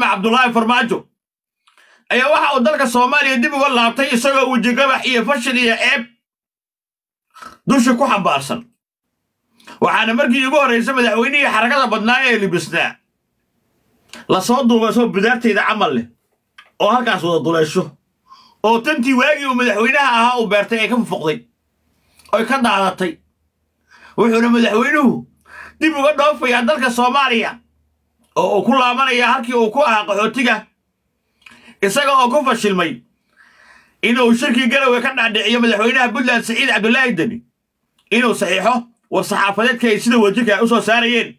maxamed cabdulaahi farmaajo. Ayaa waxa uu dalka soomaaliya dib uga laabtay isagoo wejigabax iyo fashil iyo ceeb dusha ku xambaarsan. Waxaana markii ugu horraysa madaxweynihii xarakada badnaa ee libisnaa la soo duuba soo bidaartayda camal leh oo halkaas wada duleesho oo tantii waagii uu madaxweynaha ahaa uu beertay ay ka fufuqday oy ka daadatay. Wuxuuna madaxweynuhu dib uga dhoofayaa dalka soomaaliya oo uu ku laabanayaa halkii uu ku ahaa qaxootiga isaga oo ku fashilmay inuu shirkii garowe ka dhacdhiciyo madaxweynaha puntland saciid cabdulaahi deni. Inuu saxiixo war saxaafadeedka ay sida wajirka u soo saarayeen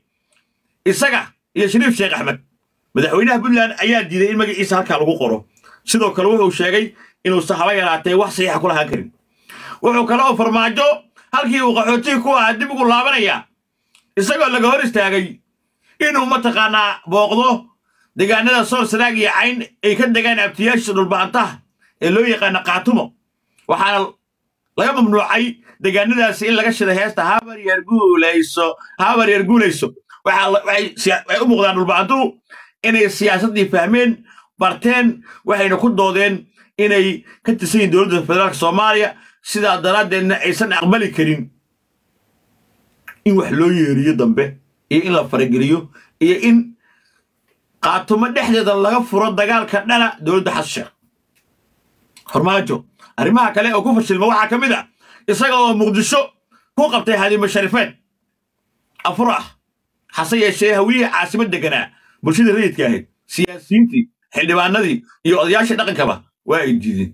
isaga iyo shariif sheekh axmed. Madaxweynaha puntland ayaa diiday in magaciisa halkaa lagu qoro. Sidoo kale wuxuu sheegay inuusan haba yaraatee wax saxiixa ku lahaan karin. Wuxuu kale oo farmaajo halkii uu qaxootiga ku ahaa dib ugu laabanayaa isagoo laga hor istaagay inuu mataqaanaa booqdo? Deegaanada soor sanaag iyo cayn ay ka degaan abtiyaasha dhulbaantaha ee loo yaqaana qaatumo. Waxaana laga mamnuucay deegaanadaasi in laga shida heesta habar yar guulayso habar yar guulayso. Waxay u muuqdaan dhulbaantuhu inay siyaasaddii fahmeen barteen waxayna ku doodeen inay ka tirsan yihiin dowladda federaalka soomaaliya. Sidaa daraaddeedna aysan aqbali karin in wax loo yeeriyo dambe iyo in la farageliyo iyo in qaatumo dhexdeeda laga furo dagaalka dhana dowladda xasan farmaajo arrimaha kale oo ku fashilma waxaa ka mid a isaga oo muqdisho ku qabtay hadiimo afur ah hase yeeshee hawiyihii caasimad deganaa bulshadii rayidka ahayd siyaasiyiintii xildhibaanadii iyo odayaashii dhaqankaba waa ay diideen.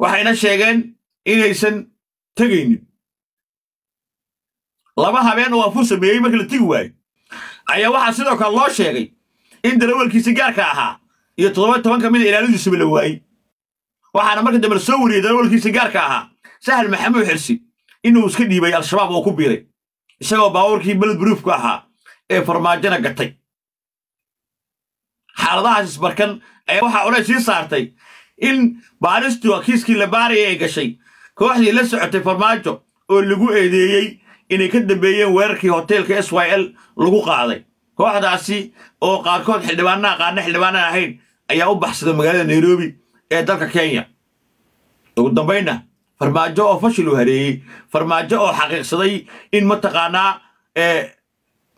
Waxayna sheegeen inaysan tegaynin laba habeen oo afur sameeyey markii la tigi waayo. Ayaa waxaa sidoo kale loo sheegay in darawalkiisi gaarka ahaa iyo toddoba toban ka mida ilaaladiisuba la waayey. Waxaana marka dambe la soo wariyey darawalkiisi gaarka ahaa sahal maxamuud xirsi inuu iska dhiibay al-shabaab oo ku biiray isagoo baabuurkii beled buruufku ahaa ee farmaajona gatay. Xaaladahaas isbarkan ayaa waxaa culays sii saartay in baaristu kiiskii la baaraya ay gashay kooxdii la socotay farmaajo oo lagu eedeeyey inay ka dambeeyeen weerarkii hoteelka s y l lagu qaaday. Kooxdaasi oo qaarkood xildhibaanaha qaarna xildhibaanaan ahayn ayaa u baxsaday magaalada nairobi ee dalka kenya. Ugu dambaynna farmaajo oo fashil u hareeyey farmaajo oo xaqiiqsaday in mataqaanaa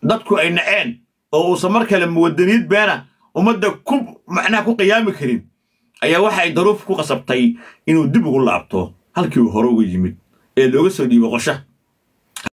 dadku ay naceen oo uusan mar kale muwadaniyad beena ummadda ku macnaha ku qiyaami karin ayaa waxa daruuf ku qasabtay inuu dib ugu laabto halkii uu hore uga yimid ee looga soo dhiibo qosha